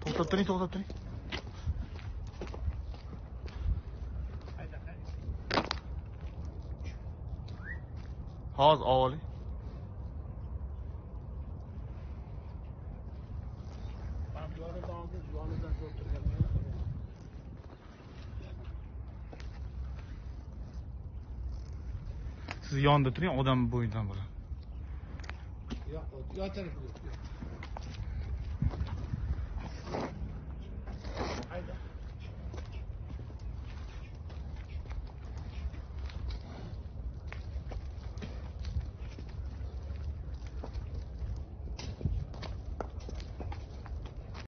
To'xtatib turing Haydi haydi. hozir oling Ben bu arada aldım. Şu anıdan zor siz yonida turing odam bo'ynidan bo'ladi yo'q yotarib